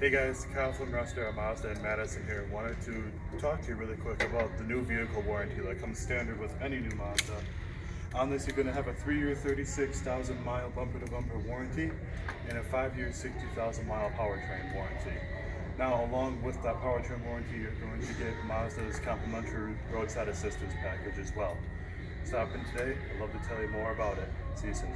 Hey guys, Kyle from Russ Darrow Mazda and Madison here. Wanted to talk to you really quick about the new vehicle warranty that comes standard with any new Mazda. On this, you're going to have a three-year, 36,000 mile bumper-to-bumper warranty and a five-year, 60,000 mile powertrain warranty. Now, along with that powertrain warranty, you're going to get Mazda's complimentary roadside assistance package as well. Stop in today. I'd love to tell you more about it. See you soon.